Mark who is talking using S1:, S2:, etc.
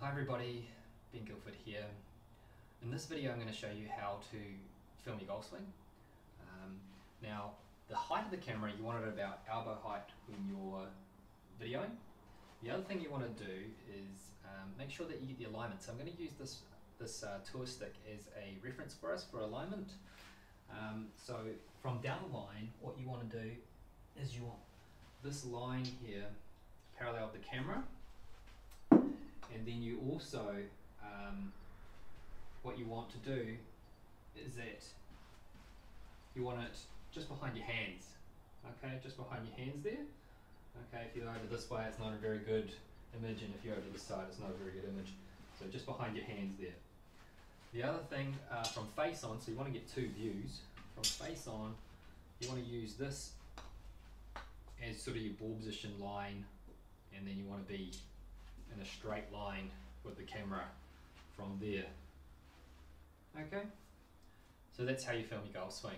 S1: Hi everybody, Ben Guilford here. In this video I'm going to show you how to film your golf swing. Um, now the height of the camera you want it about elbow height when you're videoing. The other thing you want to do is um, make sure that you get the alignment. So I'm going to use this, this uh, tour stick as a reference for us for alignment. Um, so from down the line what you want to do is you want this line here parallel the camera also um, what you want to do is that you want it just behind your hands okay? Just behind your hands there okay? If you're over this way it's not a very good image and if you're over this side it's not a very good image. So just behind your hands there. The other thing uh, from face on so you want to get two views. From face on you want to use this as sort of your ball position line and then you want to be in a straight line with the camera from there. Okay? So that's how you film your golf swing.